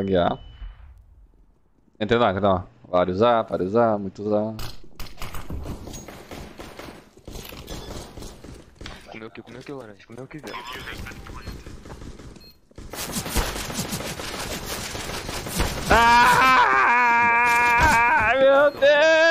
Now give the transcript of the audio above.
Banguear. Entra lá, entra lá. Vários A, vários A, muitos A. Comeu aqui, comeu aqui, laranja. Comeu aqui, velho. Ah, meu Deus!